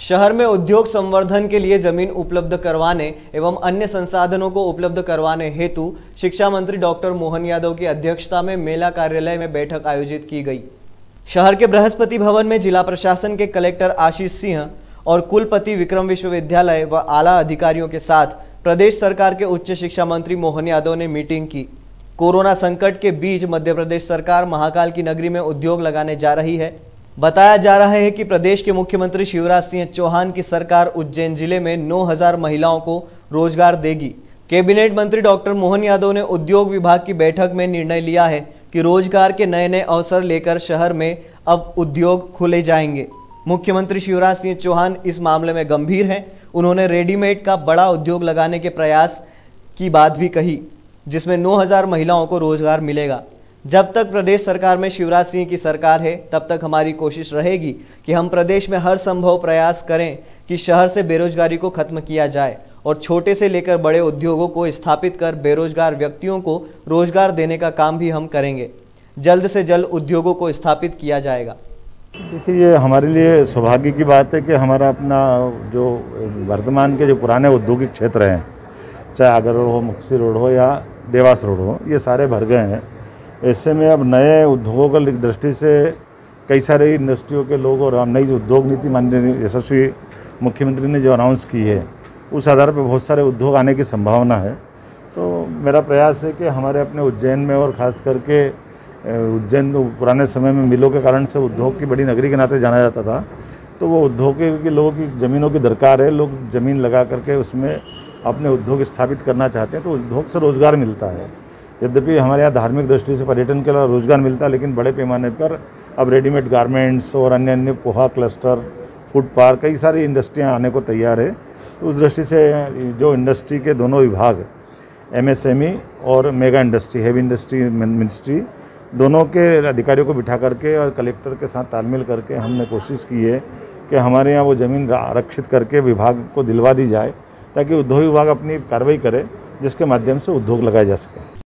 शहर में उद्योग संवर्धन के लिए ज़मीन उपलब्ध करवाने एवं अन्य संसाधनों को उपलब्ध करवाने हेतु शिक्षा मंत्री डॉक्टर मोहन यादव की अध्यक्षता में मेला कार्यालय में बैठक आयोजित की गई। शहर के बृहस्पति भवन में जिला प्रशासन के कलेक्टर आशीष सिंह और कुलपति विक्रम विश्वविद्यालय व आला अधिकारियों के साथ प्रदेश सरकार के उच्च शिक्षा मंत्री मोहन यादव ने मीटिंग की। कोरोना संकट के बीच मध्य प्रदेश सरकार महाकाल की नगरी में उद्योग लगाने जा रही है। बताया जा रहा है कि प्रदेश के मुख्यमंत्री शिवराज सिंह चौहान की सरकार उज्जैन ज़िले में 9000 महिलाओं को रोज़गार देगी। कैबिनेट मंत्री डॉक्टर मोहन यादव ने उद्योग विभाग की बैठक में निर्णय लिया है कि रोज़गार के नए नए अवसर लेकर शहर में अब उद्योग खुले जाएँगे। मुख्यमंत्री शिवराज सिंह चौहान इस मामले में गंभीर हैं। उन्होंने रेडीमेड का बड़ा उद्योग लगाने के प्रयास की बात भी कही, जिसमें 9000 महिलाओं को रोज़गार मिलेगा। जब तक प्रदेश सरकार में शिवराज सिंह की सरकार है, तब तक हमारी कोशिश रहेगी कि हम प्रदेश में हर संभव प्रयास करें कि शहर से बेरोजगारी को खत्म किया जाए और छोटे से लेकर बड़े उद्योगों को स्थापित कर बेरोजगार व्यक्तियों को रोज़गार देने का काम भी हम करेंगे। जल्द से जल्द उद्योगों को स्थापित किया जाएगा। देखिए, ये हमारे लिए सौभाग्य की बात है कि हमारा अपना जो वर्तमान के जो पुराने औद्योगिक क्षेत्र हैं, चाहे आगर रोड हो, मुक्सी रोड हो या देवास रोड हो, ये सारे भर गए हैं। ऐसे में अब नए उद्योगों की दृष्टि से कई सारे इंडस्ट्रियों के लोग और नई उद्योग नीति माननीय यशस्वी मुख्यमंत्री ने जो अनाउंस की है, उस आधार पर बहुत सारे उद्योग आने की संभावना है। तो मेरा प्रयास है कि हमारे अपने उज्जैन में और ख़ास करके उज्जैन तो पुराने समय में मिलों के कारण से उद्योग की बड़ी नगरी के नाते जाना जाता था। तो वो उद्योग के लोगों की ज़मीनों की दरकार है, लोग ज़मीन लगा करके उसमें अपने उद्योग स्थापित करना चाहते हैं तो उद्योग से रोज़गार मिलता है। यद्यपि हमारे यहाँ धार्मिक दृष्टि से पर्यटन के लिए रोज़गार मिलता है, लेकिन बड़े पैमाने पर अब रेडीमेड गारमेंट्स और अन्य अन्य पोहा क्लस्टर फ़ूड पार्क कई सारी इंडस्ट्रियाँ आने को तैयार है। तो उस दृष्टि से जो इंडस्ट्री के दोनों विभाग एमएसएमई और mega industry heavy industry ministry दोनों के अधिकारियों को बिठा करके और कलेक्टर के साथ तालमेल करके हमने कोशिश की है कि हमारे यहाँ वो ज़मीन आरक्षित करके विभाग को दिलवा दी जाए, ताकि उद्योग विभाग अपनी कार्रवाई करे, जिसके माध्यम से उद्योग लगाए जा सके।